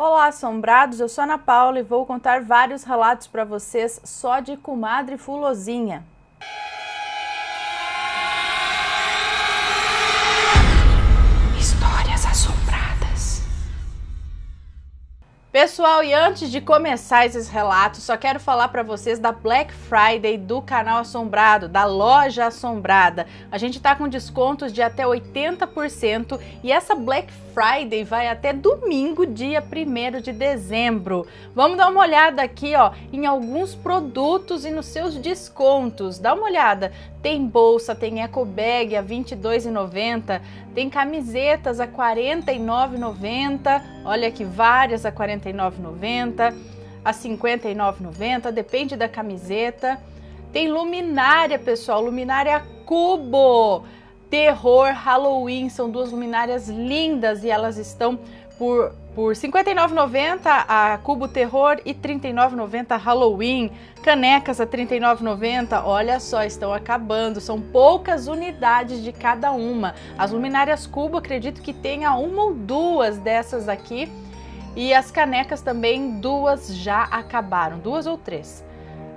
Olá, assombrados! Eu sou Ana Paula e vou contar vários relatos para vocês só de comadre Fulozinha. Pessoal, e antes de começar esses relatos, só quero falar para vocês da Black Friday do canal Assombrado, da loja Assombrada. A gente tá com descontos de até 80% e essa Black Friday vai até domingo, dia 1 de dezembro. Vamos dar uma olhada aqui, ó, em alguns produtos e nos seus descontos. Dá uma olhada. Tem bolsa, tem eco bag a R$ 22,90, tem camisetas a R$ 49,90. Olha aqui várias a R$ 49,90, a R$ 59,90, depende da camiseta. Tem luminária, pessoal, luminária cubo terror Halloween. São duas luminárias lindas e elas estão por, por R$ 59,90 a Cubo Terror e R$ 39,90 Halloween. Canecas a R$ 39,90. Olha só, estão acabando. São poucas unidades de cada uma. As luminárias Cubo, acredito que tenha uma ou duas dessas aqui. E as canecas também, duas já acabaram, duas ou três.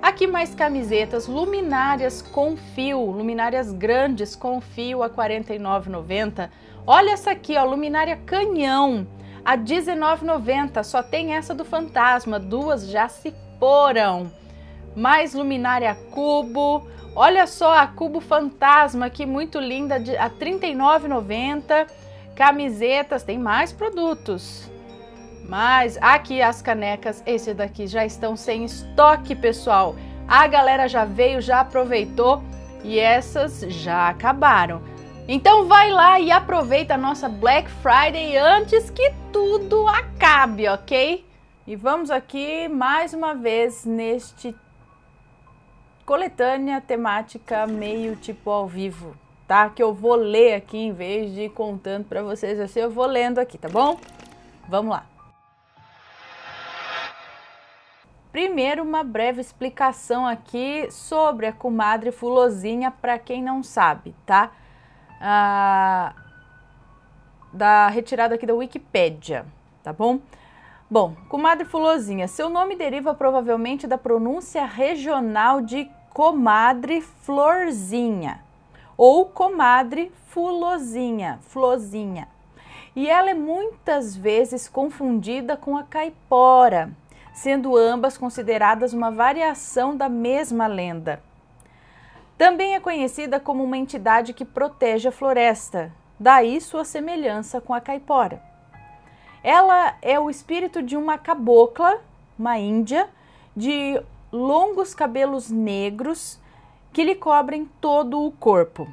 Aqui mais camisetas, luminárias com fio, luminárias grandes com fio a R$ 49,90. Olha essa aqui, ó, luminária canhão a R$ 19,90. Só tem essa do fantasma, duas já se foram. Mais luminária cubo. Olha só a cubo fantasma que muito linda a R$ 39,90. Camisetas, tem mais produtos. Mas aqui as canecas, esse daqui já estão sem estoque, pessoal. A galera já veio, já aproveitou e essas já acabaram. Então vai lá e aproveita a nossa Black Friday antes que tudo acabe, ok? E vamos aqui mais uma vez neste coletânea temática meio tipo ao vivo, tá? Que eu vou ler aqui em vez de contando para vocês assim, eu vou lendo aqui, tá bom? Vamos lá. Primeiro, uma breve explicação aqui sobre a comadre Fulozinha para quem não sabe, tá? Ah, da retirada aqui da Wikipédia, tá bom? Bom, comadre Fulozinha, seu nome deriva provavelmente da pronúncia regional de comadre Florzinha ou comadre Fulozinha, Flozinha. E ela é muitas vezes confundida com a caipora, sendo ambas consideradas uma variação da mesma lenda. Também é conhecida como uma entidade que protege a floresta, daí sua semelhança com a caipora. Ela é o espírito de uma cabocla, uma índia, de longos cabelos negros que lhe cobrem todo o corpo.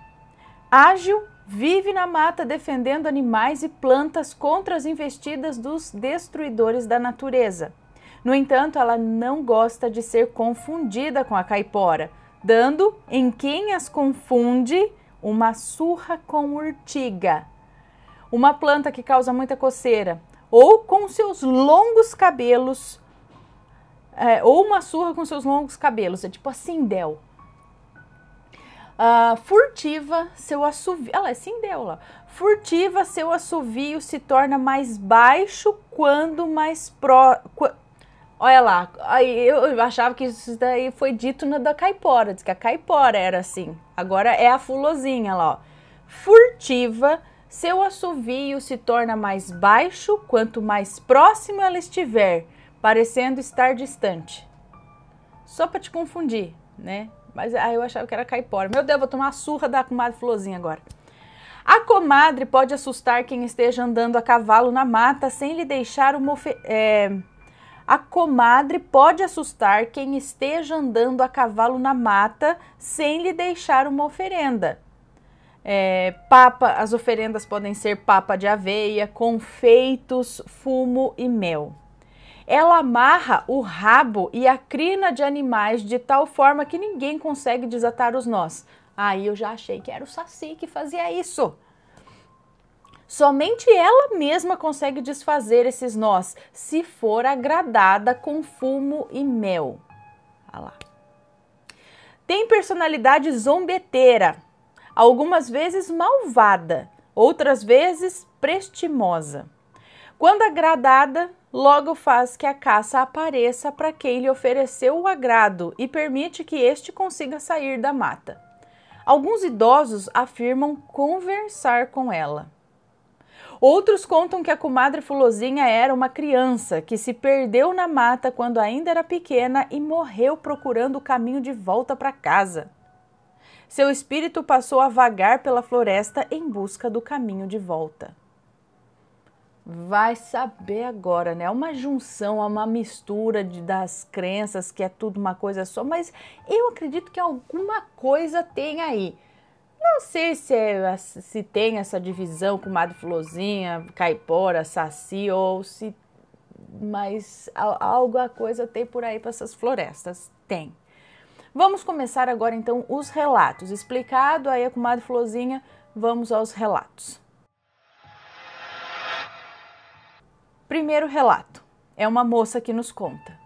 Ágil, vive na mata defendendo animais e plantas contra as investidas dos destruidores da natureza. No entanto, ela não gosta de ser confundida com a caipora, dando em quem as confunde uma surra com urtiga, uma planta que causa muita coceira, ou com seus longos cabelos, é, ou uma surra com seus longos cabelos, é tipo a Sindel. Uh, furtiva, seu assovio. Ela é Sindel lá. Furtiva, seu assovio se torna mais baixo quando mais pró. Olha lá, aí eu achava que isso daí foi dito na da caipora, diz que a caipora era assim. Agora é a fulozinha lá, ó. Furtiva, seu assovio se torna mais baixo quanto mais próximo ela estiver, parecendo estar distante. Só para te confundir, né? Mas aí eu achava que era caipora. Meu Deus, vou tomar a surra da comadre fulozinha agora. A comadre pode assustar quem esteja andando a cavalo na mata sem lhe deixar uma é, a comadre pode assustar quem esteja andando a cavalo na mata sem lhe deixar uma oferenda. É, papa, as oferendas podem ser papa de aveia, confeitos, fumo e mel. Ela amarra o rabo e a crina de animais de tal forma que ninguém consegue desatar os nós. Aí eu já achei que era o Saci que fazia isso. Somente ela mesma consegue desfazer esses nós, se for agradada com fumo e mel. Olha lá. Tem personalidade zombeteira, algumas vezes malvada, outras vezes prestimosa. Quando agradada, logo faz que a caça apareça para quem lhe ofereceu o agrado e permite que este consiga sair da mata. Alguns idosos afirmam conversar com ela. Outros contam que a comadre Fulozinha era uma criança que se perdeu na mata quando ainda era pequena e morreu procurando o caminho de volta para casa. Seu espírito passou a vagar pela floresta em busca do caminho de volta. Vai saber agora, né? Uma junção, uma mistura de, das crenças que é tudo uma coisa só, mas eu acredito que alguma coisa tem aí. Não sei se, é, se tem essa divisão com Madre Florzinha, Caipora, Saci ou se. Mas alguma coisa tem por aí para essas florestas. Tem. Vamos começar agora então os relatos. Explicado aí a comadre Florzinha, vamos aos relatos. Primeiro relato. É uma moça que nos conta.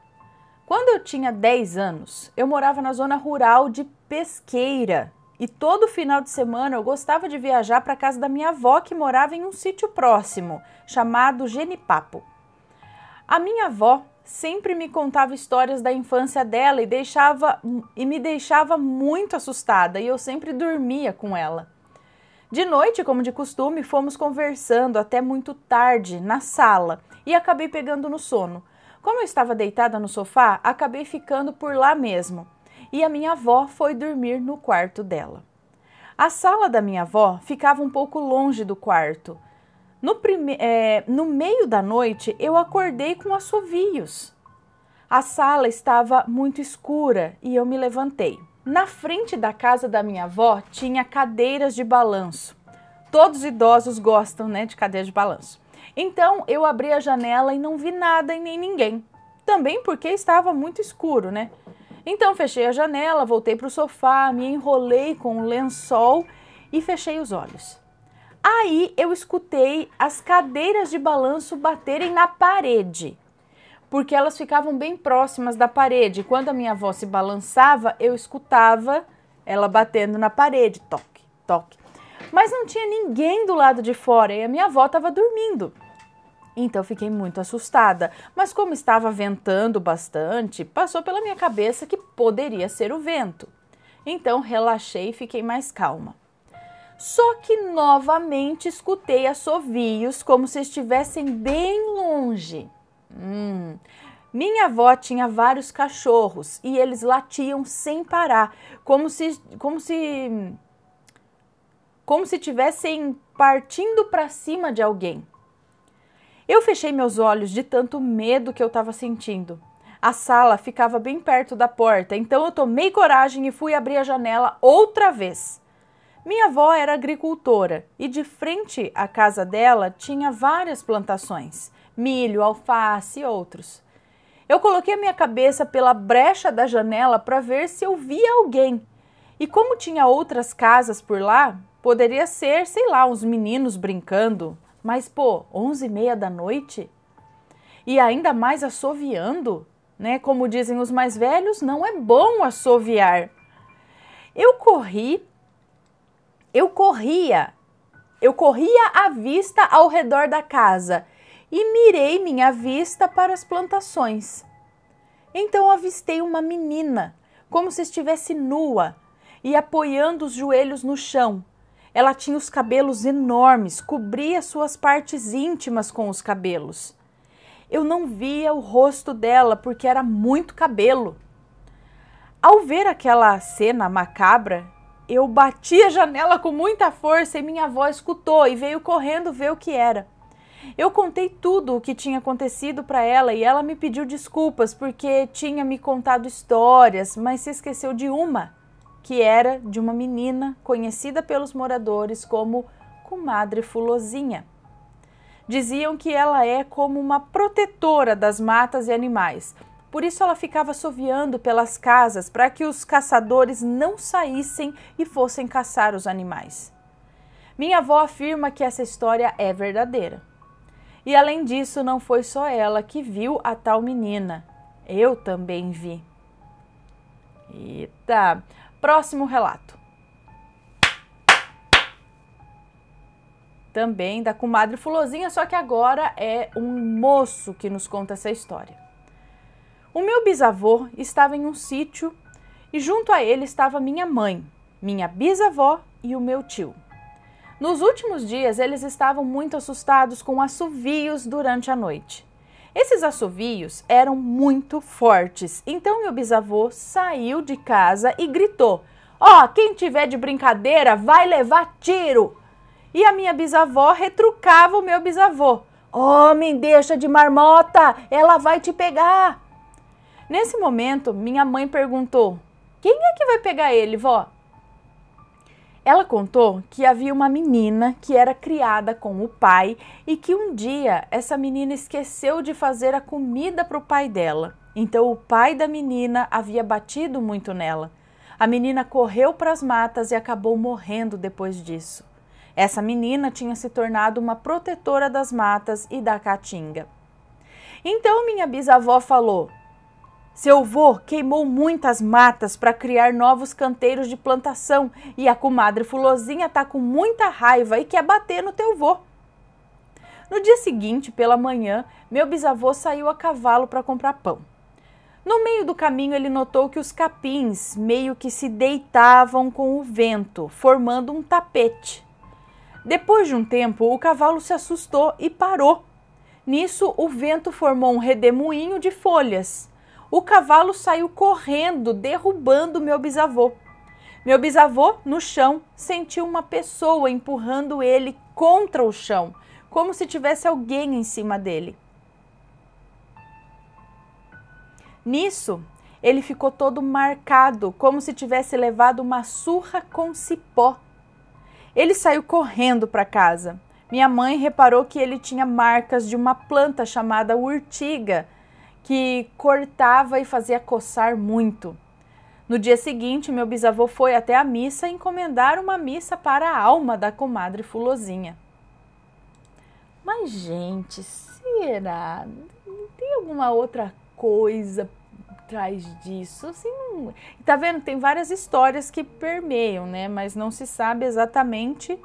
Quando eu tinha 10 anos, eu morava na zona rural de Pesqueira, e todo final de semana eu gostava de viajar para casa da minha avó que morava em um sítio próximo, chamado Genipapo. A minha avó sempre me contava histórias da infância dela e deixava e me deixava muito assustada, e eu sempre dormia com ela. De noite, como de costume, fomos conversando até muito tarde na sala e acabei pegando no sono. Como eu estava deitada no sofá, acabei ficando por lá mesmo e a minha avó foi dormir no quarto dela. A sala da minha avó ficava um pouco longe do quarto. No, prime... É, no meio da noite, eu acordei com assovios. A sala estava muito escura e eu me levantei. Na frente da casa da minha avó tinha cadeiras de balanço. Todos os idosos gostam né, de cadeiras de balanço. Então eu abri a janela e não vi nada e nem ninguém. Também porque estava muito escuro, né? Então fechei a janela, voltei para o sofá, me enrolei com um lençol e fechei os olhos. Aí eu escutei as cadeiras de balanço baterem na parede, porque elas ficavam bem próximas da parede. Quando a minha avó se balançava, eu escutava ela batendo na parede, toque, toque. Mas não tinha ninguém do lado de fora e a minha avó estava dormindo. Então fiquei muito assustada, mas como estava ventando bastante, passou pela minha cabeça que poderia ser o vento. Então relaxei e fiquei mais calma. Só que novamente escutei assovios como se estivessem bem longe. Hum. Minha avó tinha vários cachorros e eles latiam sem parar, como se como se como se tivessem partindo para cima de alguém. Eu fechei meus olhos de tanto medo que eu estava sentindo. A sala ficava bem perto da porta, então eu tomei coragem e fui abrir a janela outra vez. Minha avó era agricultora e de frente à casa dela tinha várias plantações, milho, alface e outros. Eu coloquei a minha cabeça pela brecha da janela para ver se eu via alguém. E como tinha outras casas por lá, poderia ser, sei lá, uns meninos brincando, mas, pô, onze e meia da noite? E ainda mais assoviando, né? Como dizem os mais velhos, não é bom assoviar. Eu corri, eu corria, eu corria a vista ao redor da casa e mirei minha vista para as plantações. Então avistei uma menina, como se estivesse nua e apoiando os joelhos no chão, ela tinha os cabelos enormes, cobria suas partes íntimas com os cabelos. Eu não via o rosto dela porque era muito cabelo. Ao ver aquela cena macabra, eu bati a janela com muita força e minha avó escutou e veio correndo ver o que era. Eu contei tudo o que tinha acontecido para ela e ela me pediu desculpas porque tinha me contado histórias, mas se esqueceu de uma que era de uma menina conhecida pelos moradores como Comadre Fulozinha. Diziam que ela é como uma protetora das matas e animais, por isso ela ficava assoviando pelas casas para que os caçadores não saíssem e fossem caçar os animais. Minha avó afirma que essa história é verdadeira. E além disso, não foi só ela que viu a tal menina. Eu também vi. Eita! Próximo relato. também da comadre Fulozinha, só que agora é um moço que nos conta essa história. O meu bisavô estava em um sítio e junto a ele estava minha mãe, minha bisavó e o meu tio. Nos últimos dias, eles estavam muito assustados com assovios durante a noite. Esses assovios eram muito fortes, então meu bisavô saiu de casa e gritou: Ó, oh, quem tiver de brincadeira vai levar tiro! E a minha bisavó retrucava o meu bisavô: Homem, oh, deixa de marmota, ela vai te pegar! Nesse momento, minha mãe perguntou: Quem é que vai pegar ele, vó? Ela contou que havia uma menina que era criada com o pai e que um dia essa menina esqueceu de fazer a comida para o pai dela. Então o pai da menina havia batido muito nela. A menina correu para as matas e acabou morrendo depois disso. Essa menina tinha se tornado uma protetora das matas e da caatinga. Então minha bisavó falou: seu avô queimou muitas matas para criar novos canteiros de plantação e a comadre Fulozinha está com muita raiva e quer bater no teu avô. No dia seguinte, pela manhã, meu bisavô saiu a cavalo para comprar pão. No meio do caminho, ele notou que os capins meio que se deitavam com o vento, formando um tapete. Depois de um tempo, o cavalo se assustou e parou. Nisso, o vento formou um redemoinho de folhas o cavalo saiu correndo, derrubando meu bisavô. Meu bisavô, no chão, sentiu uma pessoa empurrando ele contra o chão, como se tivesse alguém em cima dele. Nisso, ele ficou todo marcado, como se tivesse levado uma surra com cipó. Ele saiu correndo para casa. Minha mãe reparou que ele tinha marcas de uma planta chamada urtiga que cortava e fazia coçar muito. No dia seguinte, meu bisavô foi até a missa encomendar uma missa para a alma da comadre Fulozinha. Mas, gente, será? Tem alguma outra coisa atrás disso? Assim, não... Tá vendo? Tem várias histórias que permeiam, né? Mas não se sabe exatamente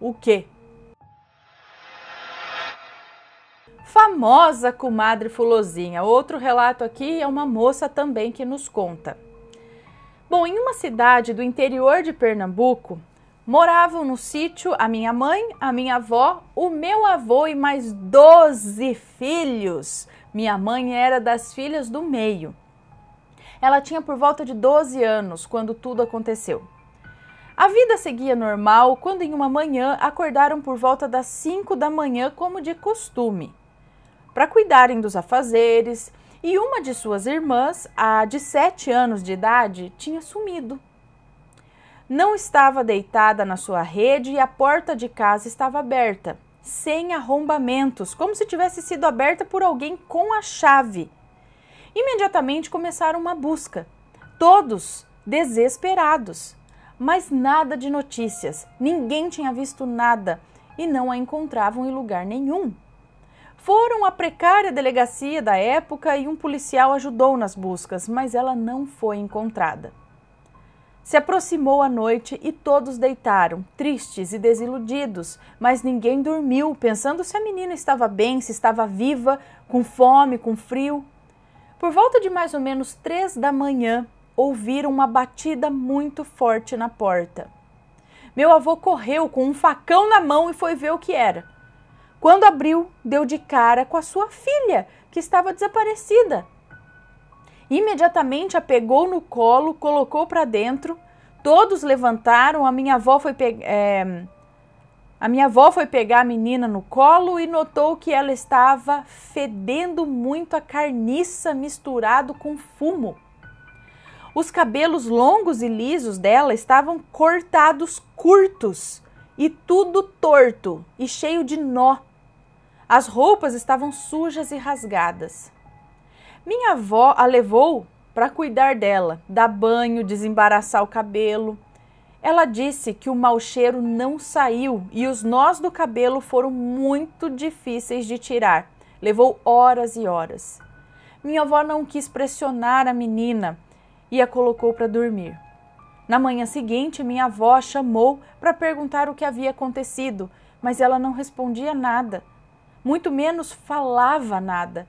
o que. Famosa comadre Fulozinha. Outro relato aqui é uma moça também que nos conta. Bom, em uma cidade do interior de Pernambuco, moravam no sítio a minha mãe, a minha avó, o meu avô e mais 12 filhos. Minha mãe era das filhas do meio. Ela tinha por volta de 12 anos quando tudo aconteceu. A vida seguia normal quando em uma manhã acordaram por volta das 5 da manhã, como de costume para cuidarem dos afazeres, e uma de suas irmãs, a de sete anos de idade, tinha sumido. Não estava deitada na sua rede e a porta de casa estava aberta, sem arrombamentos, como se tivesse sido aberta por alguém com a chave. Imediatamente começaram uma busca, todos desesperados, mas nada de notícias, ninguém tinha visto nada e não a encontravam em lugar nenhum. Foram à precária delegacia da época e um policial ajudou nas buscas, mas ela não foi encontrada. Se aproximou a noite e todos deitaram, tristes e desiludidos, mas ninguém dormiu, pensando se a menina estava bem, se estava viva, com fome, com frio. Por volta de mais ou menos três da manhã, ouviram uma batida muito forte na porta. Meu avô correu com um facão na mão e foi ver o que era. Quando abriu, deu de cara com a sua filha, que estava desaparecida. Imediatamente a pegou no colo, colocou para dentro. Todos levantaram. A minha avó foi é, a minha avó foi pegar a menina no colo e notou que ela estava fedendo muito a carniça misturado com fumo. Os cabelos longos e lisos dela estavam cortados curtos e tudo torto e cheio de nó. As roupas estavam sujas e rasgadas. Minha avó a levou para cuidar dela, dar banho, desembaraçar o cabelo. Ela disse que o mau cheiro não saiu e os nós do cabelo foram muito difíceis de tirar. Levou horas e horas. Minha avó não quis pressionar a menina e a colocou para dormir. Na manhã seguinte, minha avó a chamou para perguntar o que havia acontecido, mas ela não respondia nada, muito menos falava nada.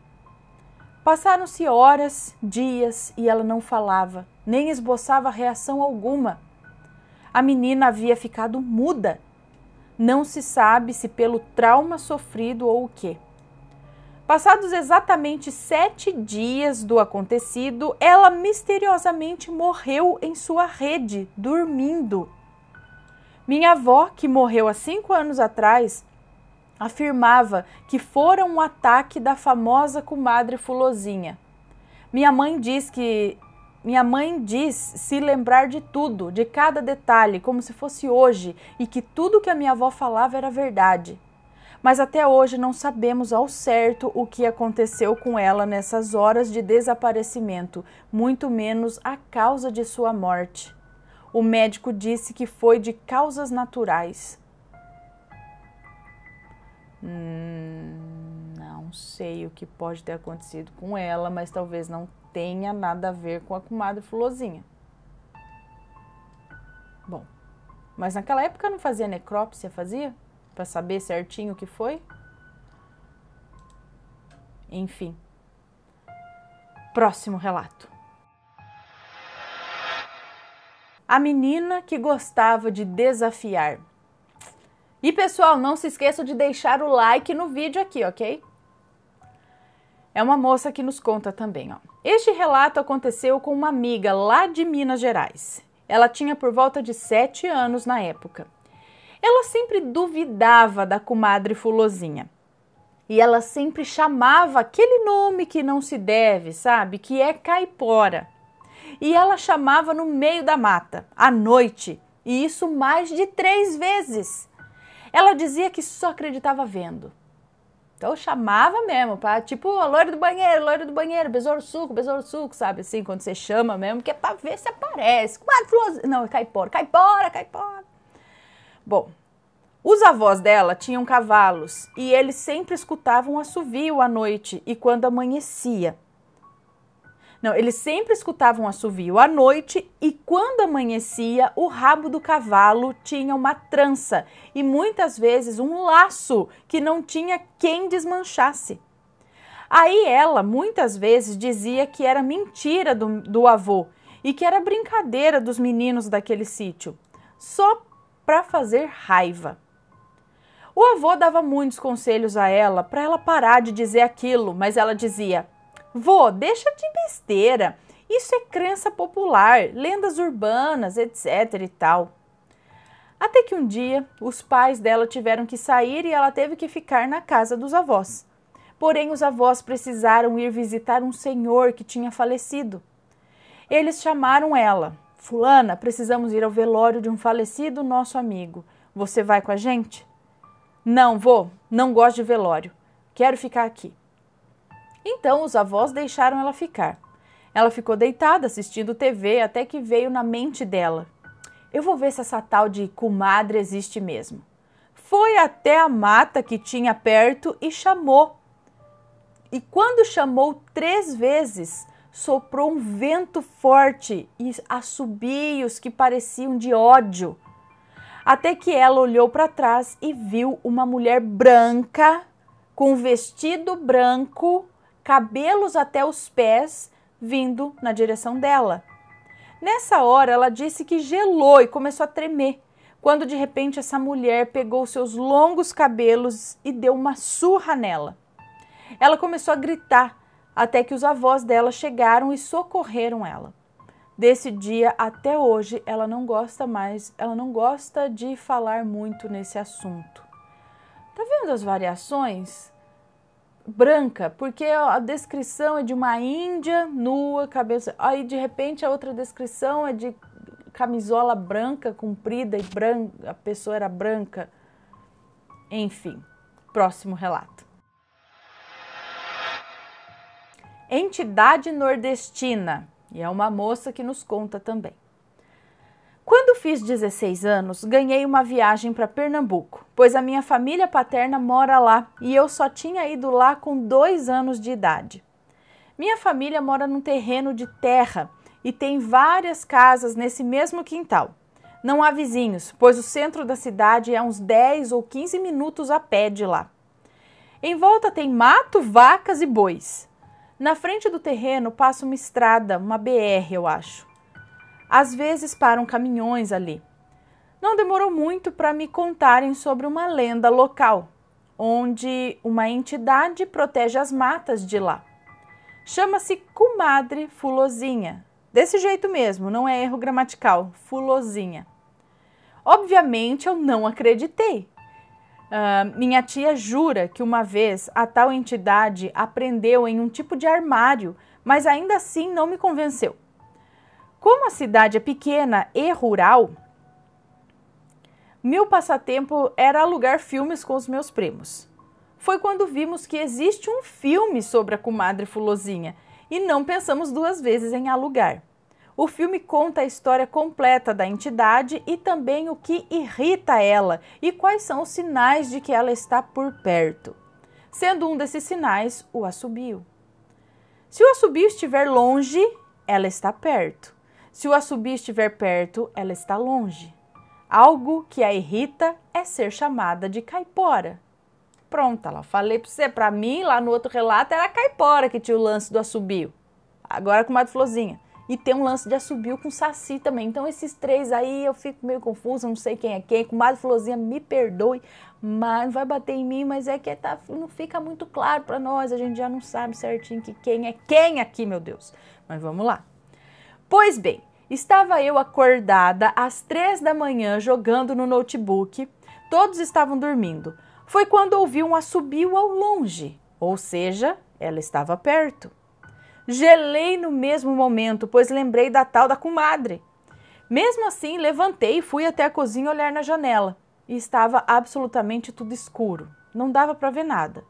Passaram-se horas, dias e ela não falava, nem esboçava reação alguma. A menina havia ficado muda. Não se sabe se pelo trauma sofrido ou o quê. Passados exatamente sete dias do acontecido, ela misteriosamente morreu em sua rede, dormindo. Minha avó, que morreu há cinco anos atrás, afirmava que fora um ataque da famosa comadre Fulozinha. Minha mãe diz que minha mãe diz se lembrar de tudo, de cada detalhe, como se fosse hoje, e que tudo que a minha avó falava era verdade. Mas até hoje não sabemos ao certo o que aconteceu com ela nessas horas de desaparecimento, muito menos a causa de sua morte. O médico disse que foi de causas naturais. Hum, não sei o que pode ter acontecido com ela, mas talvez não tenha nada a ver com a comadre Fulozinha. Bom, mas naquela época não fazia necrópsia, fazia? Para saber certinho o que foi? Enfim. Próximo relato. A menina que gostava de desafiar. E pessoal, não se esqueçam de deixar o like no vídeo aqui, ok? É uma moça que nos conta também, ó. Este relato aconteceu com uma amiga lá de Minas Gerais. Ela tinha por volta de 7 anos na época. Ela sempre duvidava da comadre Fulozinha. E ela sempre chamava aquele nome que não se deve, sabe? Que é caipora. E ela chamava no meio da mata, à noite, e isso mais de três vezes. Ela dizia que só acreditava vendo. Então chamava mesmo, para tipo, a loira do banheiro, loira do banheiro, besouro suco, besouro suco, sabe assim, quando você chama mesmo, que é para ver se aparece. Quatro flores. Não, é caipora, caipora, caipora. Bom, os avós dela tinham cavalos e eles sempre escutavam assovio à noite e quando amanhecia. Não, eles sempre escutavam assovio à noite e quando amanhecia, o rabo do cavalo tinha uma trança e muitas vezes um laço que não tinha quem desmanchasse. Aí ela muitas vezes dizia que era mentira do, do avô e que era brincadeira dos meninos daquele sítio, só para fazer raiva. O avô dava muitos conselhos a ela para ela parar de dizer aquilo, mas ela dizia: Vô, deixa de besteira. Isso é crença popular, lendas urbanas, etc e tal. Até que um dia os pais dela tiveram que sair e ela teve que ficar na casa dos avós. Porém, os avós precisaram ir visitar um senhor que tinha falecido. Eles chamaram ela. Fulana, precisamos ir ao velório de um falecido nosso amigo. Você vai com a gente? Não, vou. Não gosto de velório. Quero ficar aqui. Então os avós deixaram ela ficar. Ela ficou deitada assistindo TV até que veio na mente dela: eu vou ver se essa tal de comadre existe mesmo. Foi até a mata que tinha perto e chamou. E quando chamou três vezes, soprou um vento forte e assobios que pareciam de ódio. Até que ela olhou para trás e viu uma mulher branca, com um vestido branco cabelos até os pés, vindo na direção dela. Nessa hora, ela disse que gelou e começou a tremer, quando de repente essa mulher pegou seus longos cabelos e deu uma surra nela. Ela começou a gritar até que os avós dela chegaram e socorreram ela. Desse dia até hoje, ela não gosta mais, ela não gosta de falar muito nesse assunto. Tá vendo as variações? Branca, porque a descrição é de uma índia nua, cabeça. Aí de repente a outra descrição é de camisola branca, comprida e branca, a pessoa era branca. Enfim, próximo relato. Entidade nordestina, e é uma moça que nos conta também. Quando fiz 16 anos, ganhei uma viagem para Pernambuco, pois a minha família paterna mora lá e eu só tinha ido lá com dois anos de idade. Minha família mora num terreno de terra e tem várias casas nesse mesmo quintal. Não há vizinhos, pois o centro da cidade é uns 10 ou 15 minutos a pé de lá. Em volta tem mato, vacas e bois. Na frente do terreno passa uma estrada, uma BR, eu acho. Às vezes param caminhões ali. Não demorou muito para me contarem sobre uma lenda local, onde uma entidade protege as matas de lá. Chama-se Comadre Fulozinha. Desse jeito mesmo, não é erro gramatical, Fulozinha. Obviamente eu não acreditei. Uh, minha tia jura que uma vez a tal entidade aprendeu em um tipo de armário, mas ainda assim não me convenceu. Como a cidade é pequena e rural, meu passatempo era alugar filmes com os meus primos. Foi quando vimos que existe um filme sobre a comadre Fulozinha e não pensamos duas vezes em alugar. O filme conta a história completa da entidade e também o que irrita ela e quais são os sinais de que ela está por perto. Sendo um desses sinais o assobio. Se o assobio estiver longe, ela está perto. Se o assobio estiver perto, ela está longe. Algo que a irrita é ser chamada de caipora. Pronto, ela falei para você, para mim, lá no outro relato, era a caipora que tinha o lance do assobio. Agora com Mato Florzinha. E tem um lance de assobio com saci também. Então, esses três aí eu fico meio confusa, não sei quem é quem. Com Madre Florzinha, me perdoe, mas vai bater em mim, mas é que tá, não fica muito claro para nós. A gente já não sabe certinho que quem é quem aqui, meu Deus. Mas vamos lá. Pois bem, estava eu acordada às três da manhã jogando no notebook. Todos estavam dormindo. Foi quando ouvi um assobio ao longe, ou seja, ela estava perto. Gelei no mesmo momento, pois lembrei da tal da comadre. Mesmo assim, levantei e fui até a cozinha olhar na janela. E estava absolutamente tudo escuro. Não dava para ver nada.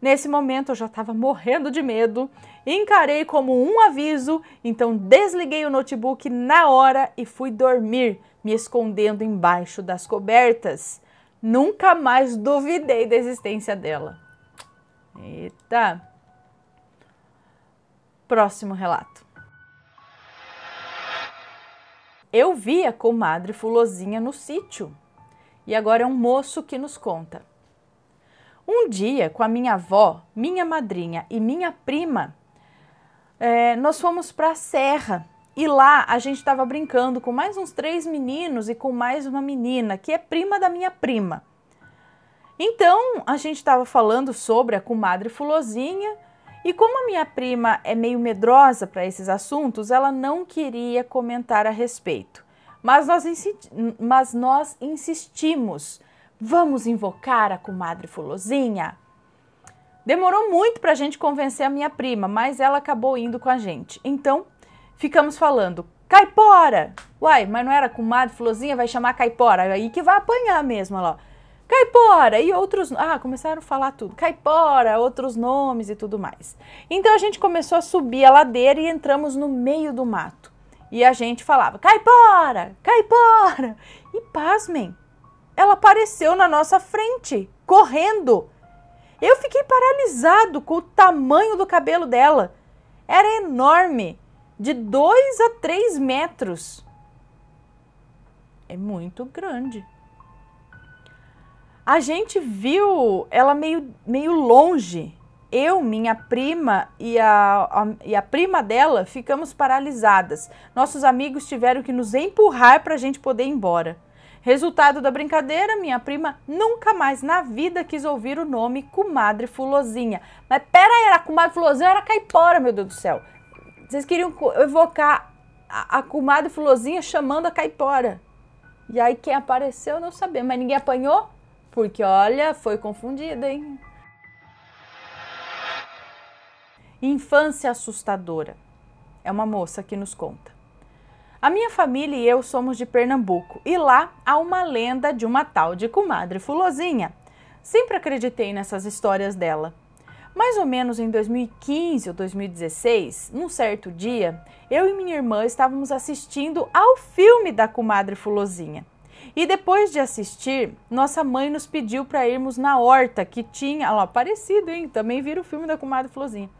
Nesse momento eu já estava morrendo de medo, encarei como um aviso, então desliguei o notebook na hora e fui dormir, me escondendo embaixo das cobertas. Nunca mais duvidei da existência dela. Eita! Próximo relato. Eu vi a comadre Fulozinha no sítio e agora é um moço que nos conta. Um dia, com a minha avó, minha madrinha e minha prima, é, nós fomos para a serra e lá a gente estava brincando com mais uns três meninos e com mais uma menina que é prima da minha prima. Então a gente estava falando sobre a comadre Fulozinha e como a minha prima é meio medrosa para esses assuntos, ela não queria comentar a respeito. Mas nós, mas nós insistimos Vamos invocar a comadre Fulozinha? Demorou muito para a gente convencer a minha prima, mas ela acabou indo com a gente. Então, ficamos falando, caipora! Uai, mas não era comadre Fulozinha, vai chamar caipora. Aí que vai apanhar mesmo, ó. Caipora e outros. Ah, começaram a falar tudo. Caipora, outros nomes e tudo mais. Então a gente começou a subir a ladeira e entramos no meio do mato. E a gente falava: Caipora, Caipora! E pasmem, ela apareceu na nossa frente, correndo. Eu fiquei paralisado com o tamanho do cabelo dela. Era enorme, de 2 a 3 metros. É muito grande. A gente viu ela meio, meio longe. Eu, minha prima e a, a, e a prima dela ficamos paralisadas. Nossos amigos tiveram que nos empurrar para a gente poder ir embora. Resultado da brincadeira, minha prima nunca mais na vida quis ouvir o nome Comadre Fulozinha. Mas pera aí, era Comadre Fulozinha era caipora, meu Deus do céu. Vocês queriam evocar a, a Comadre chamando a caipora. E aí quem apareceu não sabia, mas ninguém apanhou? Porque olha, foi confundida, hein? Infância assustadora. É uma moça que nos conta. A minha família e eu somos de Pernambuco e lá há uma lenda de uma tal de comadre Fulozinha. Sempre acreditei nessas histórias dela. Mais ou menos em 2015 ou 2016, num certo dia, eu e minha irmã estávamos assistindo ao filme da comadre Fulozinha. E depois de assistir, nossa mãe nos pediu para irmos na horta que tinha, lá, parecido, hein? Também vira o filme da comadre Fulozinha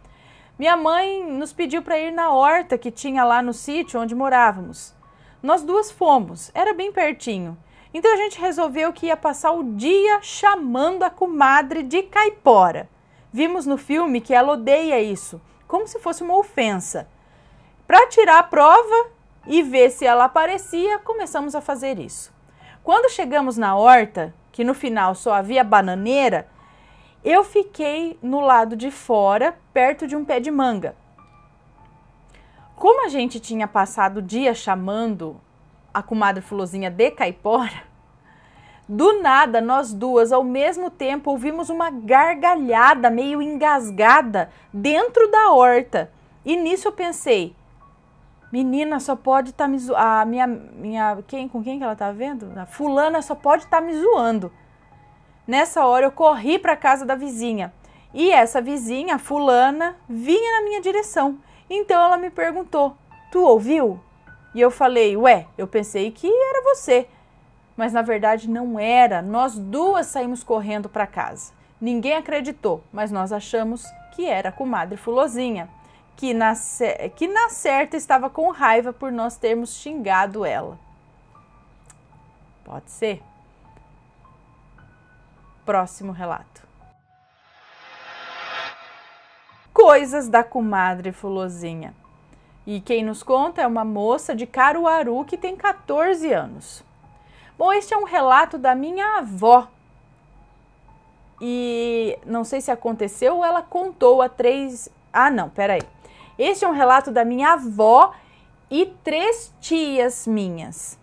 minha mãe nos pediu para ir na horta que tinha lá no sítio onde morávamos. Nós duas fomos, era bem pertinho. Então a gente resolveu que ia passar o dia chamando a comadre de caipora. Vimos no filme que ela odeia isso, como se fosse uma ofensa. Para tirar a prova e ver se ela aparecia, começamos a fazer isso. Quando chegamos na horta, que no final só havia bananeira, eu fiquei no lado de fora, perto de um pé de manga. Como a gente tinha passado o dia chamando a comadre Fulozinha de caipora, do nada nós duas ao mesmo tempo ouvimos uma gargalhada meio engasgada dentro da horta. E nisso eu pensei, menina só pode estar tá me zoando. A minha, minha. Quem, com quem que ela tá vendo? A fulana só pode estar tá me zoando. Nessa hora eu corri para a casa da vizinha. E essa vizinha, fulana, vinha na minha direção. Então ela me perguntou: Tu ouviu? E eu falei: Ué, eu pensei que era você. Mas na verdade não era. Nós duas saímos correndo para casa. Ninguém acreditou, mas nós achamos que era a comadre Fulozinha, que na, que na certa estava com raiva por nós termos xingado ela. Pode ser. Próximo relato. Coisas da comadre Fulozinha. E quem nos conta é uma moça de Caruaru que tem 14 anos. Bom, este é um relato da minha avó. E não sei se aconteceu ou ela contou a três. Ah, não, peraí. Este é um relato da minha avó e três tias minhas.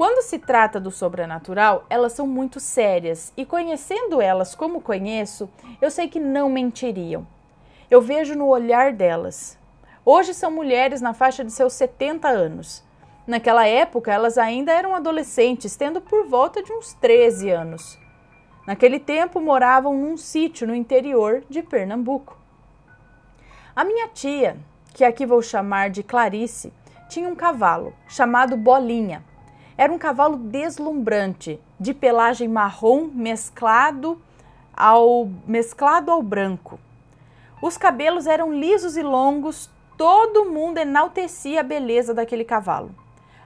Quando se trata do sobrenatural, elas são muito sérias e conhecendo elas como conheço, eu sei que não mentiriam. Eu vejo no olhar delas. Hoje são mulheres na faixa de seus 70 anos. Naquela época, elas ainda eram adolescentes, tendo por volta de uns 13 anos. Naquele tempo, moravam num sítio no interior de Pernambuco. A minha tia, que aqui vou chamar de Clarice, tinha um cavalo chamado Bolinha era um cavalo deslumbrante, de pelagem marrom mesclado ao, mesclado ao branco. Os cabelos eram lisos e longos, todo mundo enaltecia a beleza daquele cavalo.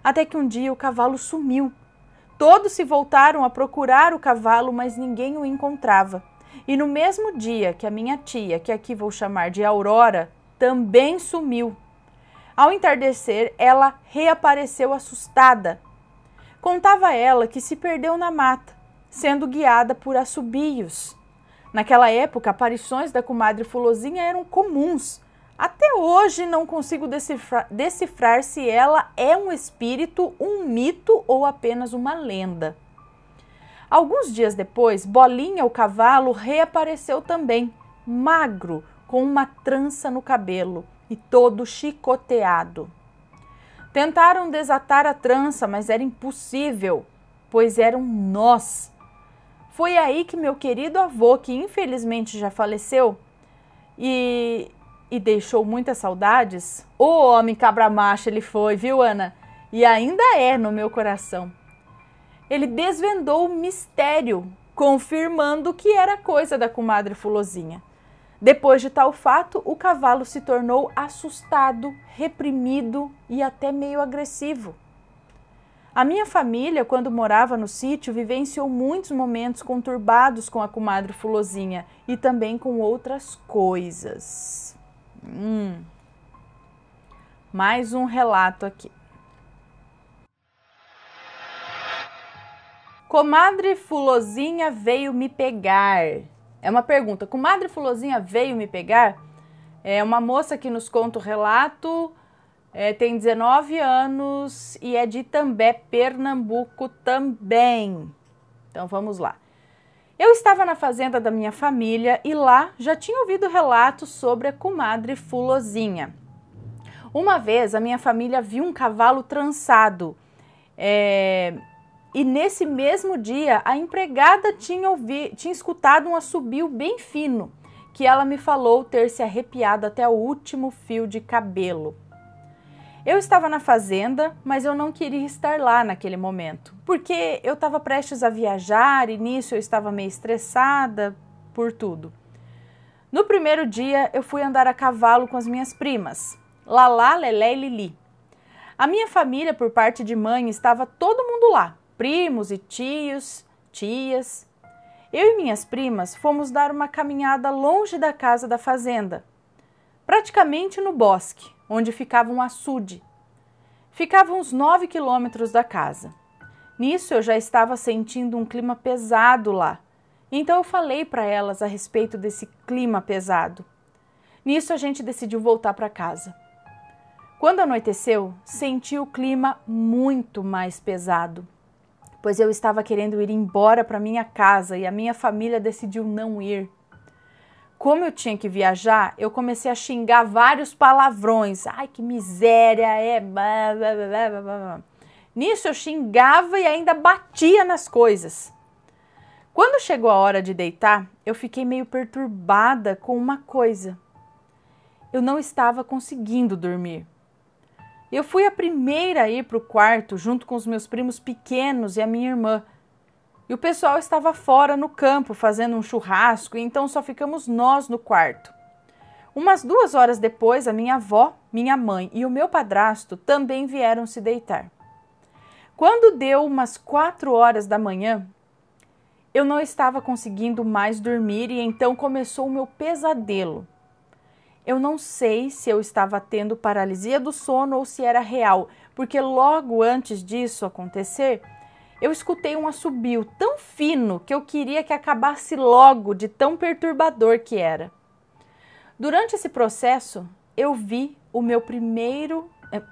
Até que um dia o cavalo sumiu. Todos se voltaram a procurar o cavalo, mas ninguém o encontrava. E no mesmo dia que a minha tia, que aqui vou chamar de Aurora, também sumiu. Ao entardecer, ela reapareceu assustada Contava ela que se perdeu na mata, sendo guiada por assobios. Naquela época, aparições da comadre Fulozinha eram comuns. Até hoje não consigo decifrar, decifrar se ela é um espírito, um mito ou apenas uma lenda. Alguns dias depois, Bolinha, o cavalo, reapareceu também, magro, com uma trança no cabelo e todo chicoteado. Tentaram desatar a trança, mas era impossível, pois eram nós. Foi aí que meu querido avô, que infelizmente já faleceu e, e deixou muitas saudades, o homem cabra macho ele foi, viu, Ana? E ainda é no meu coração. Ele desvendou o mistério, confirmando que era coisa da comadre Fulozinha. Depois de tal fato, o cavalo se tornou assustado, reprimido e até meio agressivo. A minha família, quando morava no sítio, vivenciou muitos momentos conturbados com a comadre Fulozinha e também com outras coisas. Hum. Mais um relato aqui. Comadre Fulozinha veio me pegar. É uma pergunta. Comadre Fulozinha veio me pegar? É uma moça que nos conta o relato, é, tem 19 anos e é de També, Pernambuco também. Então vamos lá. Eu estava na fazenda da minha família e lá já tinha ouvido relatos sobre a comadre Fulozinha. Uma vez a minha família viu um cavalo trançado. É, e nesse mesmo dia, a empregada tinha, ouvi, tinha escutado um assobio bem fino, que ela me falou ter se arrepiado até o último fio de cabelo. Eu estava na fazenda, mas eu não queria estar lá naquele momento, porque eu estava prestes a viajar e nisso eu estava meio estressada por tudo. No primeiro dia, eu fui andar a cavalo com as minhas primas, Lalá, Lelé e Lili. A minha família, por parte de mãe, estava todo mundo lá: primos e tios, tias. Eu e minhas primas fomos dar uma caminhada longe da casa da fazenda, praticamente no bosque, onde ficava um açude. Ficava uns nove quilômetros da casa. Nisso eu já estava sentindo um clima pesado lá. Então eu falei para elas a respeito desse clima pesado. Nisso a gente decidiu voltar para casa. Quando anoiteceu, senti o clima muito mais pesado, pois eu estava querendo ir embora para minha casa e a minha família decidiu não ir. Como eu tinha que viajar, eu comecei a xingar vários palavrões. Ai, que miséria, é. Nisso eu xingava e ainda batia nas coisas. Quando chegou a hora de deitar, eu fiquei meio perturbada com uma coisa. Eu não estava conseguindo dormir. Eu fui a primeira a ir para o quarto junto com os meus primos pequenos e a minha irmã. E o pessoal estava fora no campo fazendo um churrasco, então só ficamos nós no quarto. Umas duas horas depois, a minha avó, minha mãe e o meu padrasto também vieram se deitar. Quando deu umas quatro horas da manhã, eu não estava conseguindo mais dormir e então começou o meu pesadelo. Eu não sei se eu estava tendo paralisia do sono ou se era real, porque logo antes disso acontecer, eu escutei um assobio tão fino que eu queria que acabasse logo de tão perturbador que era. Durante esse processo, eu vi o meu primeiro. Eh,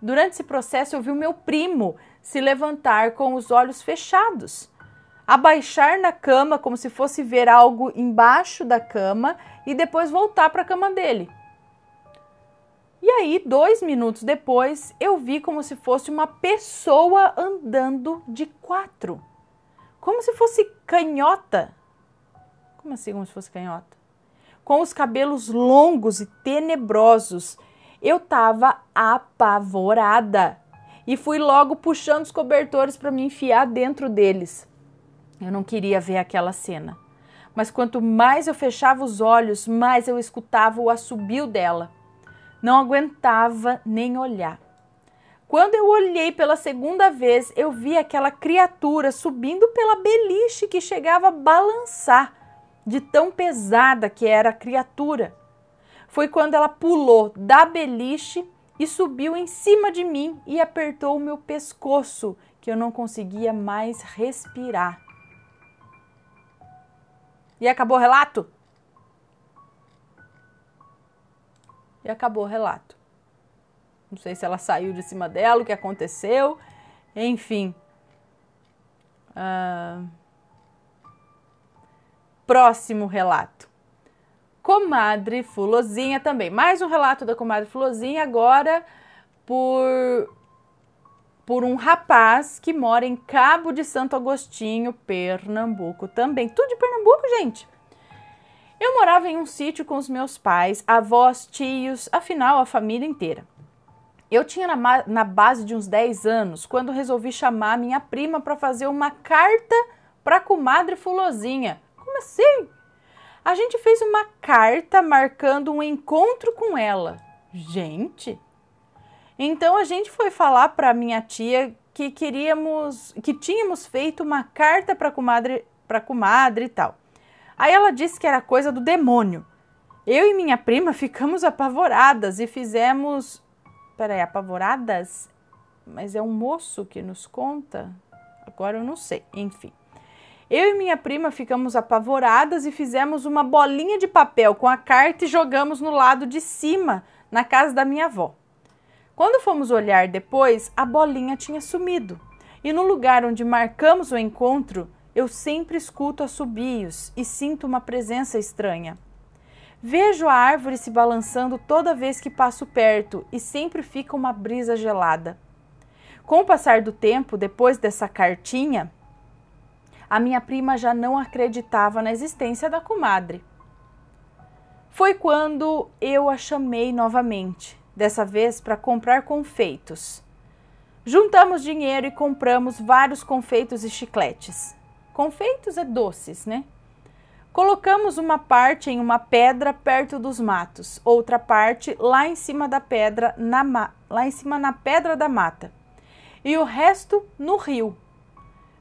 durante esse processo, eu vi o meu primo se levantar com os olhos fechados, abaixar na cama como se fosse ver algo embaixo da cama e depois voltar para a cama dele. E aí, dois minutos depois, eu vi como se fosse uma pessoa andando de quatro. Como se fosse canhota. Como assim, como se fosse canhota? Com os cabelos longos e tenebrosos. Eu estava apavorada e fui logo puxando os cobertores para me enfiar dentro deles. Eu não queria ver aquela cena, mas quanto mais eu fechava os olhos, mais eu escutava o assobio dela. Não aguentava nem olhar. Quando eu olhei pela segunda vez, eu vi aquela criatura subindo pela beliche que chegava a balançar, de tão pesada que era a criatura. Foi quando ela pulou da beliche e subiu em cima de mim e apertou o meu pescoço, que eu não conseguia mais respirar. E acabou o relato? E acabou o relato. Não sei se ela saiu de cima dela, o que aconteceu, enfim. Uh... Próximo relato comadre Fulozinha também. Mais um relato da comadre Fulozinha, agora por, por um rapaz que mora em Cabo de Santo Agostinho, Pernambuco também. Tudo de Pernambuco, gente. Eu morava em um sítio com os meus pais, avós, tios, afinal a família inteira. Eu tinha na, na base de uns 10 anos quando resolvi chamar minha prima para fazer uma carta para a comadre Fulozinha. Como assim? A gente fez uma carta marcando um encontro com ela. Gente! Então a gente foi falar para minha tia que queríamos, que tínhamos feito uma carta para comadre, para comadre e tal. Aí ela disse que era coisa do demônio. Eu e minha prima ficamos apavoradas e fizemos. Peraí, apavoradas? Mas é um moço que nos conta? Agora eu não sei. Enfim. Eu e minha prima ficamos apavoradas e fizemos uma bolinha de papel com a carta e jogamos no lado de cima, na casa da minha avó. Quando fomos olhar depois, a bolinha tinha sumido. E no lugar onde marcamos o encontro, eu sempre escuto assobios e sinto uma presença estranha. Vejo a árvore se balançando toda vez que passo perto e sempre fica uma brisa gelada. Com o passar do tempo, depois dessa cartinha, a minha prima já não acreditava na existência da comadre. Foi quando eu a chamei novamente, dessa vez para comprar confeitos. Juntamos dinheiro e compramos vários confeitos e chicletes. Confeitos é doces, né? Colocamos uma parte em uma pedra perto dos matos, outra parte lá em cima da pedra, na lá em cima na pedra da mata, e o resto no rio.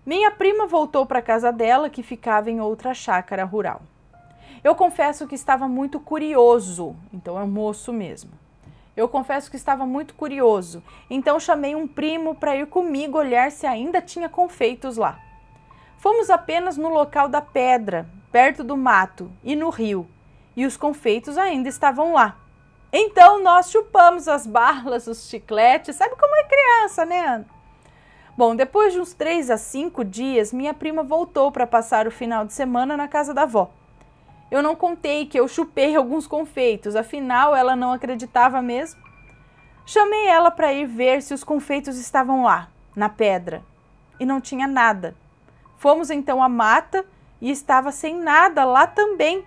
Minha prima voltou para a casa dela, que ficava em outra chácara rural. Eu confesso que estava muito curioso, então é um moço mesmo. Eu confesso que estava muito curioso, então chamei um primo para ir comigo olhar se ainda tinha confeitos lá. Fomos apenas no local da pedra, perto do mato e no rio, e os confeitos ainda estavam lá. Então nós chupamos as balas, os chicletes, sabe como é criança, né? Bom, depois de uns três a cinco dias, minha prima voltou para passar o final de semana na casa da avó. Eu não contei que eu chupei alguns confeitos, afinal ela não acreditava mesmo. Chamei ela para ir ver se os confeitos estavam lá, na pedra, e não tinha nada. Fomos então à mata e estava sem nada lá também.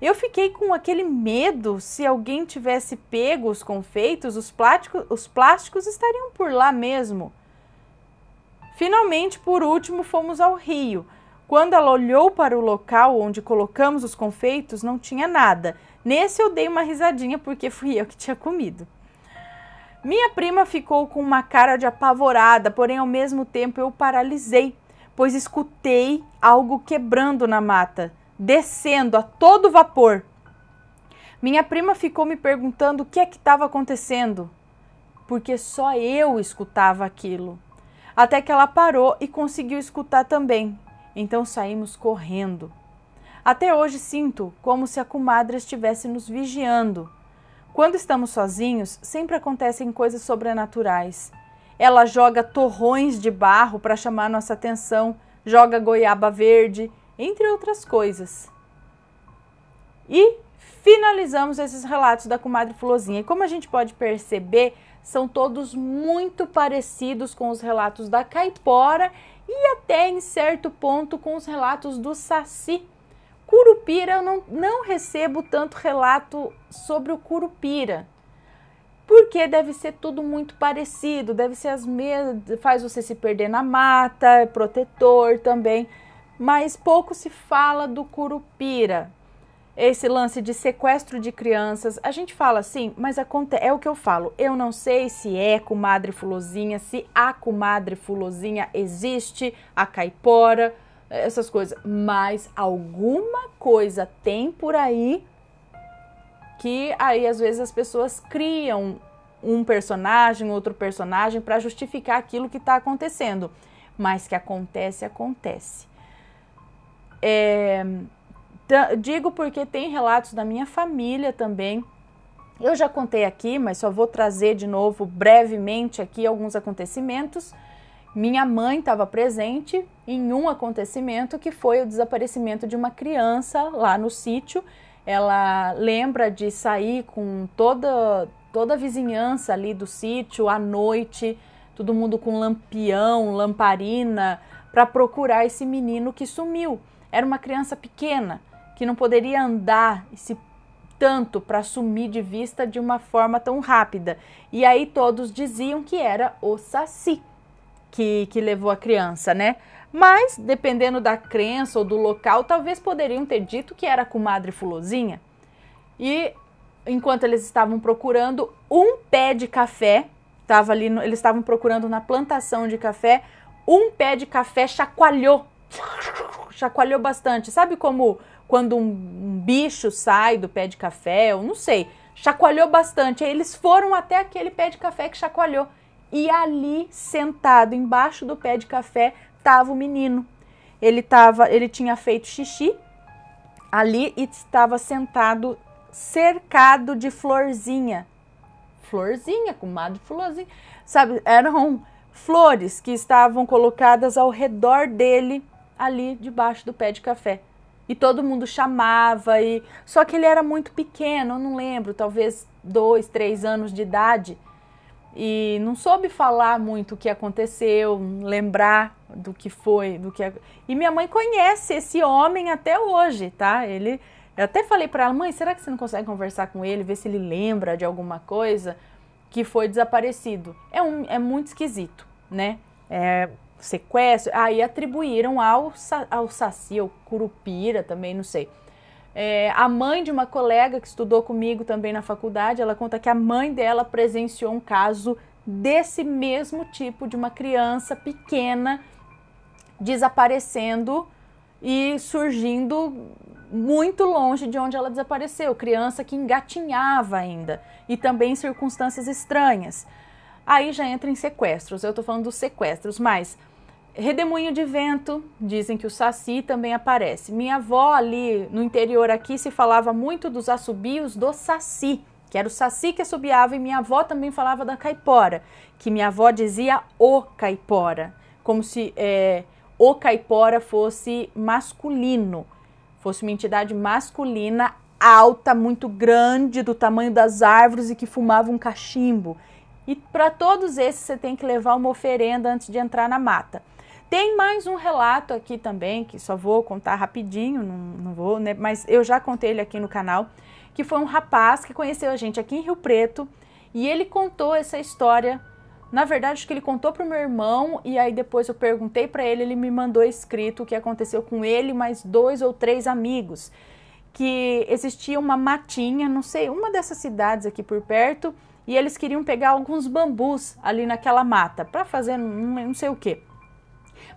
Eu fiquei com aquele medo se alguém tivesse pego os confeitos, os os plásticos estariam por lá mesmo. Finalmente, por último, fomos ao rio. Quando ela olhou para o local onde colocamos os confeitos, não tinha nada. Nesse eu dei uma risadinha porque fui eu que tinha comido. Minha prima ficou com uma cara de apavorada, porém ao mesmo tempo eu paralisei pois escutei algo quebrando na mata, descendo a todo vapor. Minha prima ficou me perguntando o que é que estava acontecendo, porque só eu escutava aquilo. Até que ela parou e conseguiu escutar também. Então saímos correndo. Até hoje sinto como se a comadre estivesse nos vigiando. Quando estamos sozinhos, sempre acontecem coisas sobrenaturais. Ela joga torrões de barro para chamar nossa atenção, joga goiaba verde, entre outras coisas. E finalizamos esses relatos da comadre Fulozinha. E como a gente pode perceber, são todos muito parecidos com os relatos da caipora e até em certo ponto com os relatos do Saci. Curupira, eu não, não recebo tanto relato sobre o Curupira porque deve ser tudo muito parecido, deve ser as mesmas, faz você se perder na mata, é protetor também, mas pouco se fala do curupira. Esse lance de sequestro de crianças, a gente fala assim, mas é o que eu falo. Eu não sei se é comadre fulozinha, se a comadre fulozinha existe, a caipora, essas coisas, mas alguma coisa tem por aí que aí às vezes as pessoas criam um personagem, outro personagem para justificar aquilo que está acontecendo. Mas que acontece, acontece. É, digo porque tem relatos da minha família também. Eu já contei aqui, mas só vou trazer de novo brevemente aqui alguns acontecimentos. Minha mãe estava presente em um acontecimento que foi o desaparecimento de uma criança lá no sítio ela lembra de sair com toda, toda a vizinhança ali do sítio à noite, todo mundo com lampião, lamparina, para procurar esse menino que sumiu. Era uma criança pequena que não poderia andar esse tanto para sumir de vista de uma forma tão rápida. E aí todos diziam que era o Saci que, que levou a criança, né? Mas, dependendo da crença ou do local, talvez poderiam ter dito que era a comadre Fulozinha. E enquanto eles estavam procurando um pé de café, tava ali no, eles estavam procurando na plantação de café, um pé de café chacoalhou. Chacoalhou bastante. Sabe como quando um, um bicho sai do pé de café, ou não sei, chacoalhou bastante. Aí eles foram até aquele pé de café que chacoalhou. E ali, sentado embaixo do pé de café, estava o menino. Ele tava, ele tinha feito xixi ali e estava sentado cercado de florzinha. Florzinha, comadre florzinha. Sabe, eram flores que estavam colocadas ao redor dele ali debaixo do pé de café. E todo mundo chamava e só que ele era muito pequeno, eu não lembro, talvez dois, três anos de idade e não soube falar muito o que aconteceu, lembrar do que foi, do que e minha mãe conhece esse homem até hoje, tá? Ele eu até falei para ela, mãe, será que você não consegue conversar com ele, ver se ele lembra de alguma coisa que foi desaparecido? É um é muito esquisito, né? É, sequestro, aí atribuíram ao, ao Saci, ao Curupira também, não sei. É, a mãe de uma colega que estudou comigo também na faculdade, ela conta que a mãe dela presenciou um caso desse mesmo tipo de uma criança pequena desaparecendo e surgindo muito longe de onde ela desapareceu, criança que engatinhava ainda e também circunstâncias estranhas. Aí já entra em sequestros. Eu estou falando dos sequestros, mas redemoinho de vento, dizem que o saci também aparece. Minha avó ali no interior aqui se falava muito dos assobios do saci, que era o saci que assobiava, e minha avó também falava da caipora, que minha avó dizia o caipora, como se é, o caipora fosse masculino, fosse uma entidade masculina alta, muito grande, do tamanho das árvores e que fumava um cachimbo. E para todos esses você tem que levar uma oferenda antes de entrar na mata. Tem mais um relato aqui também, que só vou contar rapidinho, não, não vou, né? Mas eu já contei ele aqui no canal, que foi um rapaz que conheceu a gente aqui em Rio Preto e ele contou essa história na verdade, acho que ele contou para o meu irmão e aí depois eu perguntei para ele, ele me mandou escrito o que aconteceu com ele, mais dois ou três amigos, que existia uma matinha, não sei, uma dessas cidades aqui por perto, e eles queriam pegar alguns bambus ali naquela mata para fazer não sei o que.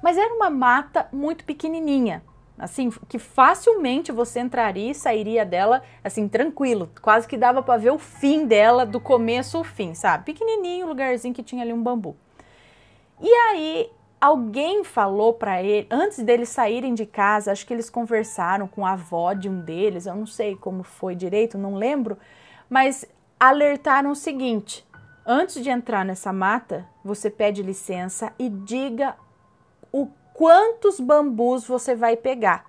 Mas era uma mata muito pequenininha assim, que facilmente você entraria e sairia dela, assim, tranquilo. Quase que dava para ver o fim dela, do começo ao fim, sabe? Pequenininho, lugarzinho que tinha ali um bambu. E aí, alguém falou para ele, antes deles saírem de casa, acho que eles conversaram com a avó de um deles, eu não sei como foi direito, não lembro, mas alertaram o seguinte: antes de entrar nessa mata, você pede licença e diga o quantos bambus você vai pegar.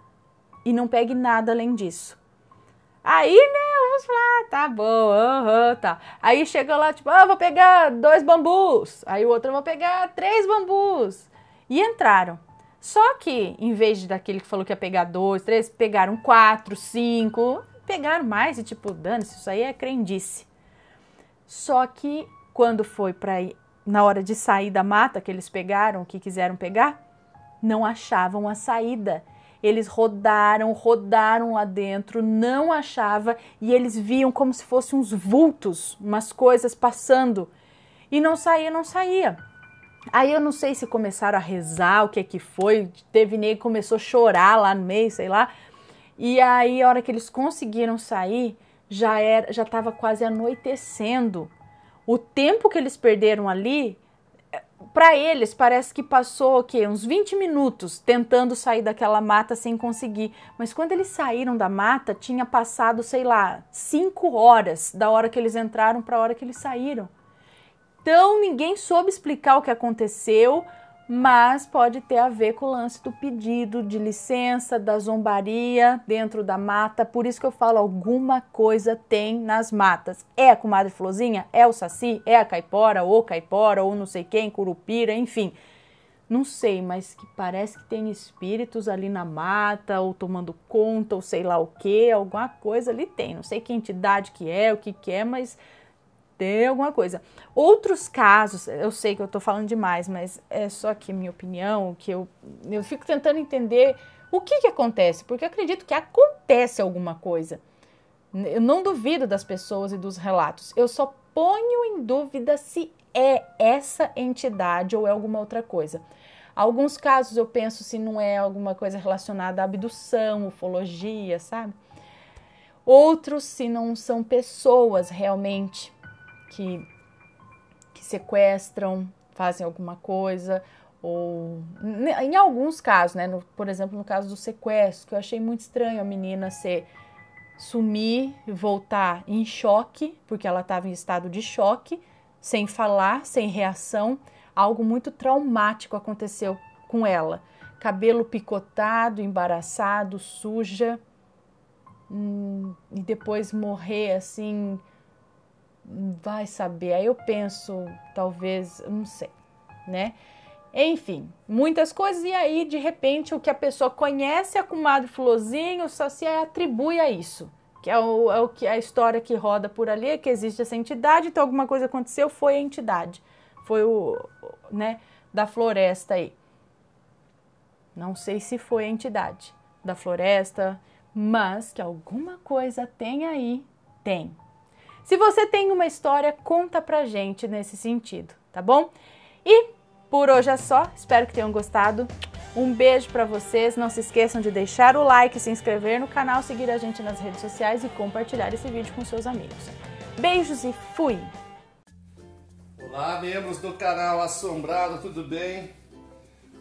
E não pegue nada além disso. Aí, né, vamos falar, ah, tá bom, tá. Aí chega lá, tipo, ah, vou pegar dois bambus. Aí o outro, vou pegar três bambus. E entraram. Só que, em vez de daquele que falou que ia pegar dois, três, pegaram quatro, cinco, pegaram mais e tipo, dane-se, isso aí é crendice. Só que, quando foi para na hora de sair da mata que eles pegaram, o que quiseram pegar, não achavam a saída. Eles rodaram, rodaram lá dentro, não achava e eles viam como se fossem uns vultos, umas coisas passando. E não saía, não saía. Aí eu não sei se começaram a rezar, o que é que foi, teve nego começou a chorar lá no meio, sei lá. E aí a hora que eles conseguiram sair, já era, já estava quase anoitecendo. O tempo que eles perderam ali para eles parece que passou o quê? uns 20 minutos tentando sair daquela mata sem conseguir. Mas quando eles saíram da mata, tinha passado, sei lá, 5 horas da hora que eles entraram para a hora que eles saíram. Então ninguém soube explicar o que aconteceu mas pode ter a ver com o lance do pedido de licença, da zombaria dentro da mata. Por isso que eu falo, alguma coisa tem nas matas. É a comadre Flozinha? É o Saci? É a caipora? Ou caipora? Ou não sei quem? Curupira? Enfim. Não sei, mas que parece que tem espíritos ali na mata, ou tomando conta, ou sei lá o que, alguma coisa ali tem. Não sei que entidade que é, o que que é, mas ter alguma coisa. Outros casos, eu sei que eu estou falando demais, mas é só que minha opinião, que eu, eu fico tentando entender o que, que acontece, porque eu acredito que acontece alguma coisa. Eu não duvido das pessoas e dos relatos, eu só ponho em dúvida se é essa entidade ou é alguma outra coisa. Alguns casos eu penso se não é alguma coisa relacionada à abdução, ufologia, sabe? Outros se não são pessoas realmente que, que sequestram, fazem alguma coisa, ou em alguns casos, né? No, por exemplo, no caso do sequestro, que eu achei muito estranho a menina ser sumir, voltar em choque, porque ela estava em estado de choque, sem falar, sem reação. Algo muito traumático aconteceu com ela. Cabelo picotado, embaraçado, suja, hum, e depois morrer assim vai saber. Aí eu penso, talvez, não sei, né? Enfim, muitas coisas, e aí, de repente, o que a pessoa conhece a comadre Florzinho só se atribui a isso. Que é o, é o que a história que roda por ali, é que existe essa entidade, então alguma coisa aconteceu, foi a entidade. Foi o, né, da floresta aí. Não sei se foi a entidade da floresta, mas que alguma coisa tem aí, tem. Se você tem uma história, conta pra gente nesse sentido, tá bom? E por hoje é só, espero que tenham gostado. Um beijo para vocês, não se esqueçam de deixar o like, se inscrever no canal, seguir a gente nas redes sociais e compartilhar esse vídeo com seus amigos. Beijos e fui! Olá, membros do canal Assombrado, tudo bem?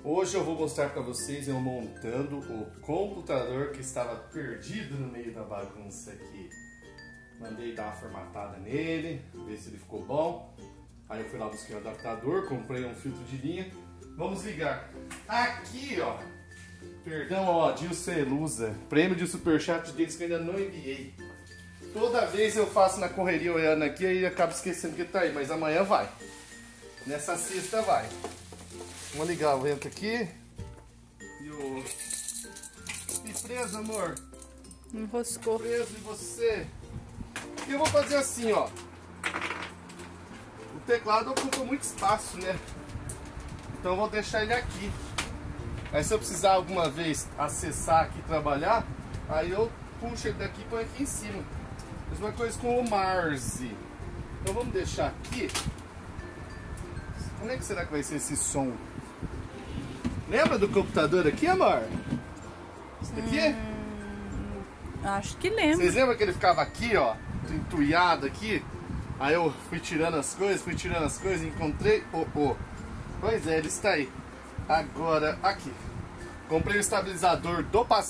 Hoje eu vou mostrar para vocês eu montando o computador que estava perdido no meio da bagunça aqui. Mandei dar uma formatada nele, ver se ele ficou bom. Aí eu fui lá buscar o adaptador, comprei um filtro de linha. Vamos ligar. Aqui, ó. Perdão, ó, Dilcelusa. Prêmio de superchat deles que eu ainda não enviei. Toda vez eu faço na correria olhando aqui e acabo esquecendo que tá aí, mas amanhã vai. Nessa sexta vai. Vamos ligar o vento aqui. E o. E preso, amor. Enroscou. Preso em você. E eu vou fazer assim, ó. O teclado ocupa muito espaço, né? Então eu vou deixar ele aqui. Aí se eu precisar alguma vez acessar aqui e trabalhar, aí eu puxo ele daqui e põe aqui em cima. Mesma coisa com o Marzi. Então vamos deixar aqui. Como é que será que vai ser esse som? Lembra do computador aqui, amor? Esse daqui? Hum, acho que lembro. Vocês lembram que ele ficava aqui, ó? Entulhado aqui? Aí eu fui tirando as coisas, fui tirando as coisas encontrei o... Oh, oh. Pois é, ele está aí. Agora, aqui. Comprei o estabilizador do passado.